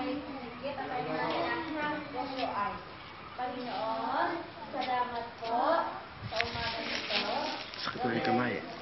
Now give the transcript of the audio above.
ay higit ang kanyang puso ay. Panginoon, salamat po sa umaga nito. Sakto yung kamay. Eh.